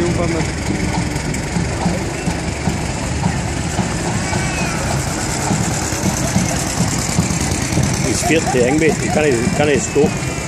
4番まで。vierte irgendwie, ich kann nicht, kann nicht gucken.